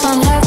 somehow